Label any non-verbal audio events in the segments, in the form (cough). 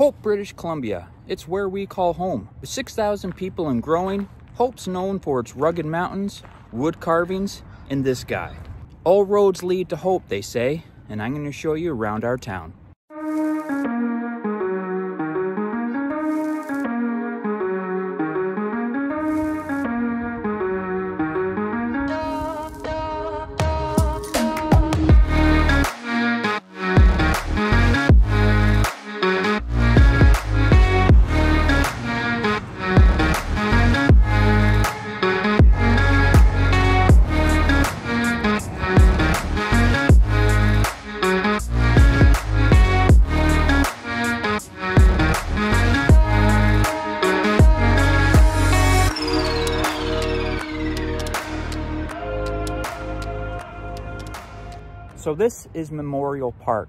Hope, British Columbia. It's where we call home. With 6,000 people and growing, Hope's known for its rugged mountains, wood carvings, and this guy. All roads lead to Hope, they say, and I'm going to show you around our town. So this is Memorial Park.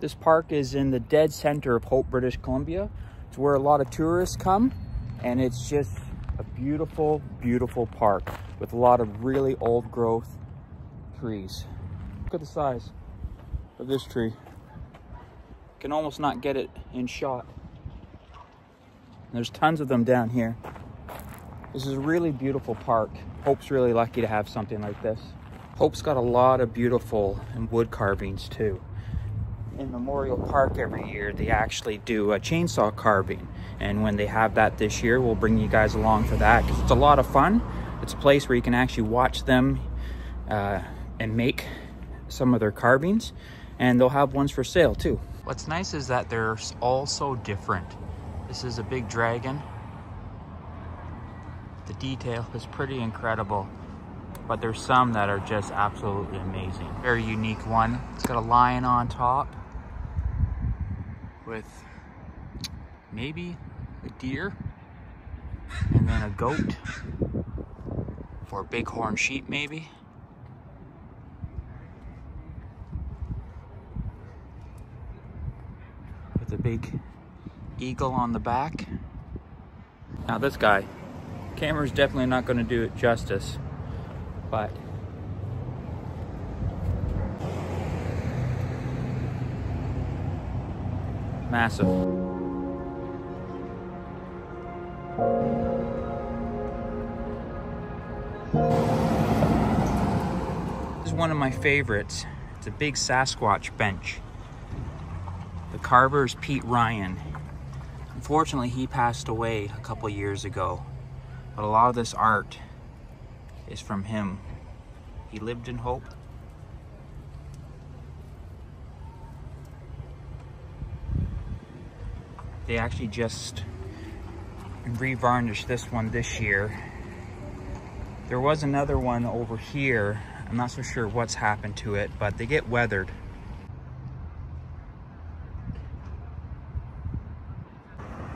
This park is in the dead center of Hope, British Columbia. It's where a lot of tourists come and it's just a beautiful, beautiful park with a lot of really old growth trees. Look at the size of this tree. Can almost not get it in shot. There's tons of them down here. This is a really beautiful park. Hope's really lucky to have something like this. Hope's got a lot of beautiful wood carvings too. In Memorial Park every year, they actually do a chainsaw carving. And when they have that this year, we'll bring you guys along for that because it's a lot of fun. It's a place where you can actually watch them uh, and make some of their carvings. And they'll have ones for sale too. What's nice is that they're all so different. This is a big dragon. The detail is pretty incredible but there's some that are just absolutely amazing. Very unique one. It's got a lion on top with maybe a deer and then a goat or a bighorn sheep maybe. With a big eagle on the back. Now this guy, camera's definitely not going to do it justice but massive. This is one of my favorites. It's a big Sasquatch bench. The carver is Pete Ryan. Unfortunately, he passed away a couple years ago. But a lot of this art is from him. He lived in hope. They actually just re-varnished this one this year. There was another one over here. I'm not so sure what's happened to it, but they get weathered.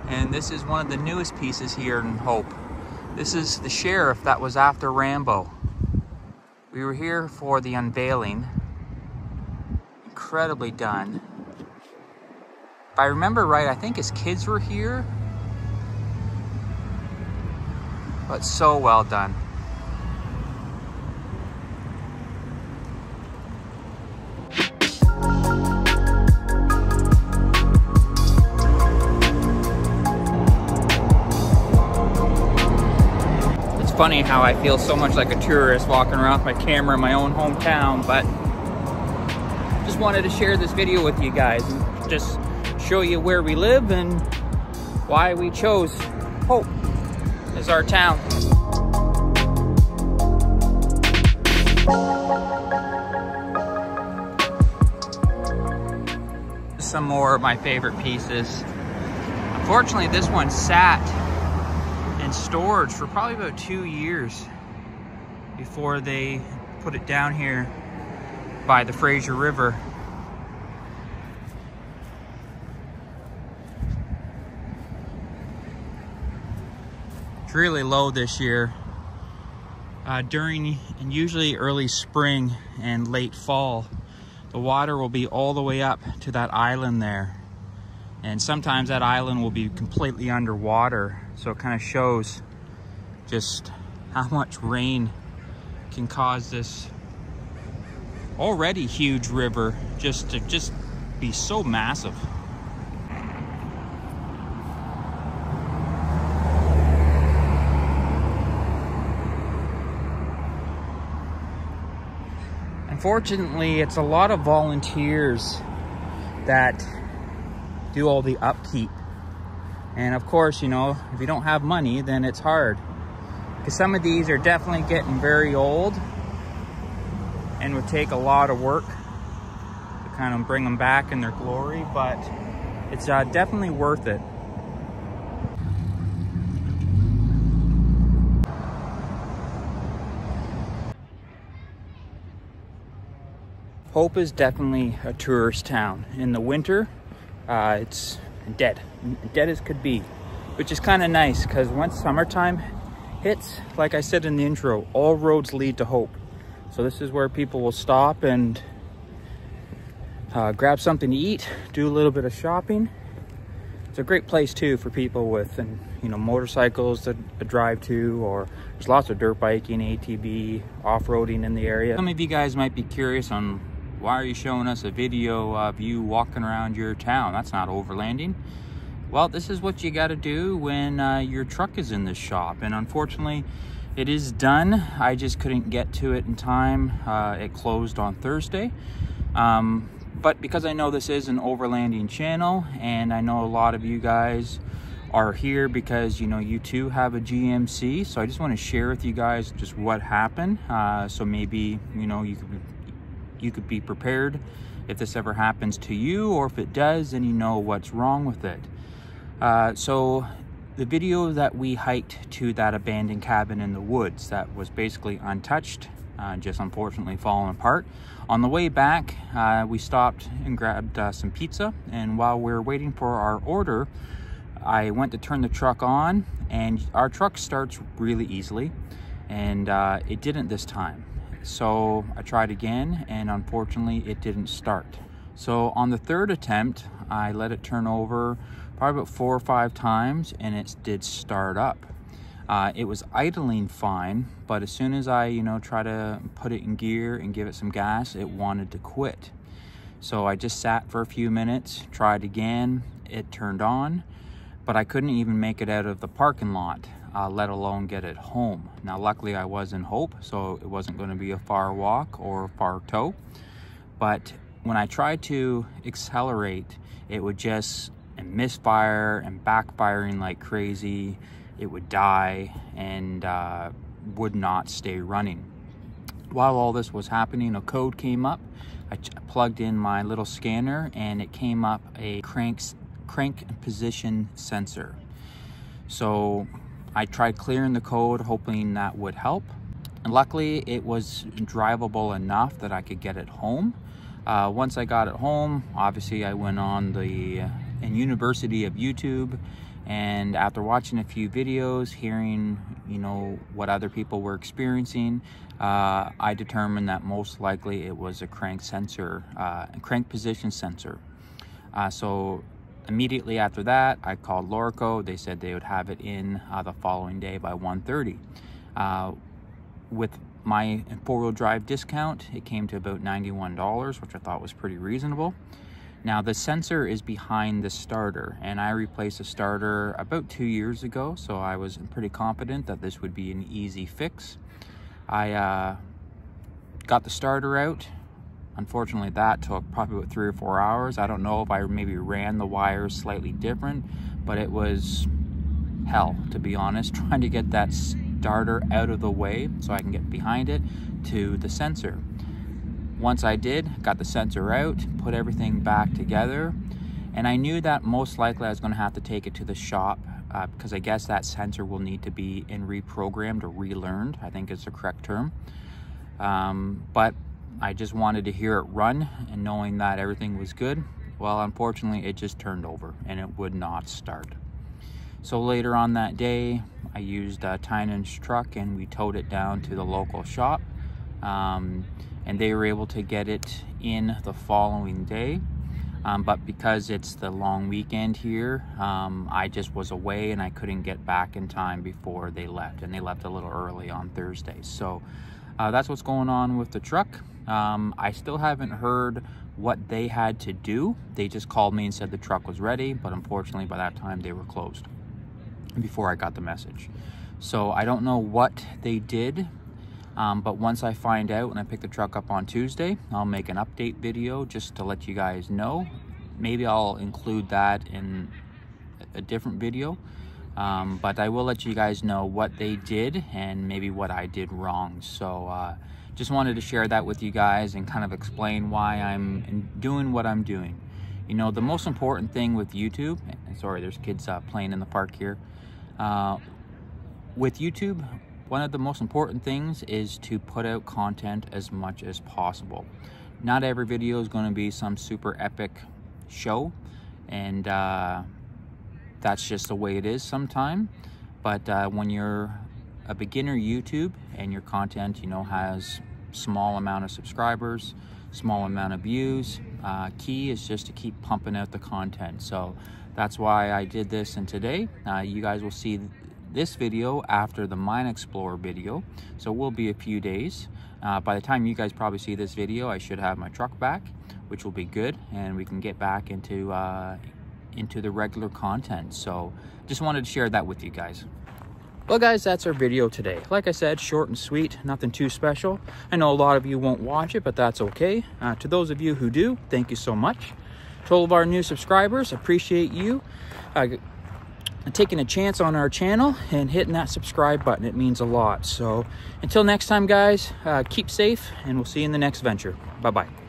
And this is one of the newest pieces here in Hope. This is the sheriff that was after Rambo. We were here for the unveiling. Incredibly done. If I remember right, I think his kids were here. But so well done. Funny how I feel so much like a tourist walking around with my camera in my own hometown, but just wanted to share this video with you guys and just show you where we live and why we chose Hope as our town. Some more of my favorite pieces. Unfortunately, this one sat storage for probably about two years before they put it down here by the Fraser River. It's really low this year. Uh, during and usually early spring and late fall, the water will be all the way up to that island there. And sometimes that island will be completely underwater. So it kind of shows just how much rain can cause this already huge river just to just be so massive. Unfortunately, it's a lot of volunteers that do all the upkeep. And of course, you know, if you don't have money, then it's hard. Because some of these are definitely getting very old and would take a lot of work to kind of bring them back in their glory, but it's uh, definitely worth it. Hope is definitely a tourist town. In the winter, uh, it's dead, dead as could be, which is kind of nice because once summertime hits, like I said in the intro, all roads lead to Hope. So this is where people will stop and uh, grab something to eat, do a little bit of shopping. It's a great place too for people with, and you know, motorcycles to, to drive to, or there's lots of dirt biking, ATV, off-roading in the area. Some of you guys might be curious on why are you showing us a video of you walking around your town? That's not overlanding. Well, this is what you got to do when uh, your truck is in the shop. And unfortunately, it is done. I just couldn't get to it in time. Uh, it closed on Thursday. Um, but because I know this is an overlanding channel and I know a lot of you guys are here because you know you too have a GMC so I just want to share with you guys just what happened uh, so maybe you know you could you could be prepared if this ever happens to you or if it does then you know what's wrong with it. Uh, so the video that we hiked to that abandoned cabin in the woods that was basically untouched, uh, just unfortunately falling apart. On the way back, uh, we stopped and grabbed uh, some pizza and while we were waiting for our order, I went to turn the truck on and our truck starts really easily and uh, it didn't this time. So I tried again and unfortunately it didn't start. So on the third attempt, I let it turn over probably about four or five times and it did start up. Uh, it was idling fine, but as soon as I, you know, try to put it in gear and give it some gas, it wanted to quit. So I just sat for a few minutes, tried again, it turned on, but I couldn't even make it out of the parking lot uh, let alone get it home. Now, luckily I was in Hope, so it wasn't gonna be a far walk or far tow. But when I tried to accelerate, it would just misfire and backfiring like crazy. It would die and uh, would not stay running. While all this was happening, a code came up. I plugged in my little scanner and it came up a crank, crank position sensor. So I tried clearing the code, hoping that would help. And luckily, it was drivable enough that I could get it home. Uh, once I got it home, obviously I went on the uh, in University of YouTube and after watching a few videos, hearing, you know, what other people were experiencing, uh, I determined that most likely it was a crank sensor, uh, crank position sensor. Uh, so immediately after that, I called Lordco. They said they would have it in uh, the following day by 1.30. Uh, with my four-wheel drive discount, it came to about $91, which I thought was pretty reasonable. Now the sensor is behind the starter and I replaced the starter about two years ago, so I was pretty confident that this would be an easy fix. I uh, got the starter out, Unfortunately, that took probably about three or four hours. I don't know if I maybe ran the wires slightly different, but it was hell, to be honest, (laughs) trying to get that starter out of the way so I can get behind it to the sensor. Once I did, got the sensor out, put everything back together, and I knew that most likely I was going to have to take it to the shop uh, because I guess that sensor will need to be in reprogrammed or relearned, I think is the correct term. Um, but I just wanted to hear it run and knowing that everything was good. Well, unfortunately, it just turned over and it would not start. So later on that day, I used uh, Tynan's truck and we towed it down to the local shop. Um, and they were able to get it in the following day. Um, but because it's the long weekend here, um, I just was away and I couldn't get back in time before they left. And they left a little early on Thursday. So uh, that's what's going on with the truck. Um, I still haven't heard what they had to do. They just called me and said the truck was ready, but unfortunately by that time they were closed before I got the message. So I don't know what they did. Um, but once I find out and I pick the truck up on Tuesday, I'll make an update video just to let you guys know. Maybe I'll include that in a different video. Um, but I will let you guys know what they did and maybe what I did wrong. So uh, just wanted to share that with you guys and kind of explain why I'm doing what I'm doing. You know, the most important thing with YouTube, sorry, there's kids uh, playing in the park here. Uh, with YouTube, one of the most important things is to put out content as much as possible. Not every video is going to be some super epic show, and uh, that's just the way it is sometimes. But uh, when you're a beginner YouTube and your content, you know, has small amount of subscribers, small amount of views, uh, key is just to keep pumping out the content. So that's why I did this. And today, uh, you guys will see this video after the Mine Explorer video. So it will be a few days. Uh, by the time you guys probably see this video, I should have my truck back, which will be good. And we can get back into uh, into the regular content. So just wanted to share that with you guys. Well guys, that's our video today. Like I said, short and sweet, nothing too special. I know a lot of you won't watch it, but that's okay. Uh, to those of you who do, thank you so much. To all of our new subscribers, appreciate you uh, taking a chance on our channel and hitting that subscribe button. It means a lot. So until next time, guys, uh, keep safe and we'll see you in the next venture. Bye-bye.